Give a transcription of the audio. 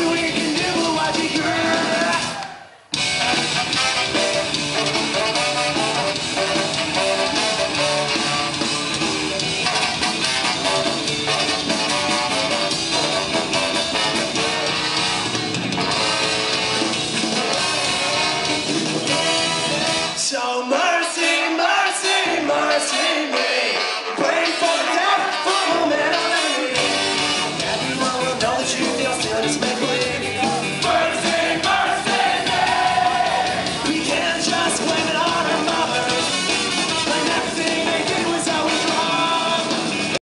doing?